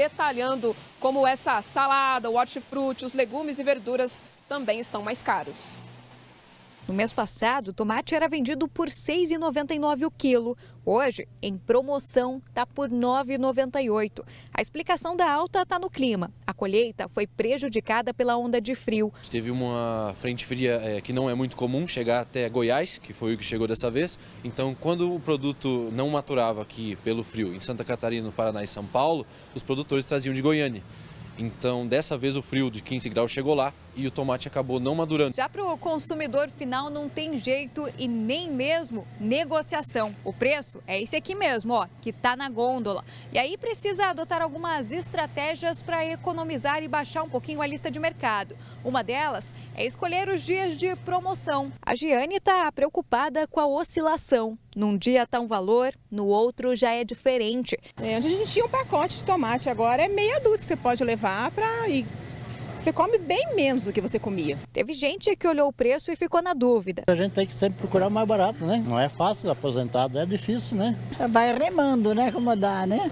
detalhando como essa salada, o hortifruti, os legumes e verduras também estão mais caros. No mês passado, o tomate era vendido por R$ 6,99 o quilo. Hoje, em promoção, está por R$ 9,98. A explicação da alta está no clima. A colheita foi prejudicada pela onda de frio. Teve uma frente fria é, que não é muito comum chegar até Goiás, que foi o que chegou dessa vez. Então, quando o produto não maturava aqui pelo frio em Santa Catarina, Paraná e São Paulo, os produtores traziam de Goiânia. Então, dessa vez o frio de 15 graus chegou lá e o tomate acabou não madurando. Já para o consumidor final não tem jeito e nem mesmo negociação. O preço é esse aqui mesmo, ó, que está na gôndola. E aí precisa adotar algumas estratégias para economizar e baixar um pouquinho a lista de mercado. Uma delas é escolher os dias de promoção. A Giane está preocupada com a oscilação. Num dia está um valor, no outro já é diferente. É, a gente tinha um pacote de tomate, agora é meia dúzia que você pode levar para ir você come bem menos do que você comia. Teve gente que olhou o preço e ficou na dúvida. A gente tem que sempre procurar o mais barato, né? Não é fácil, aposentado é difícil, né? Vai remando, né? Como dá, né?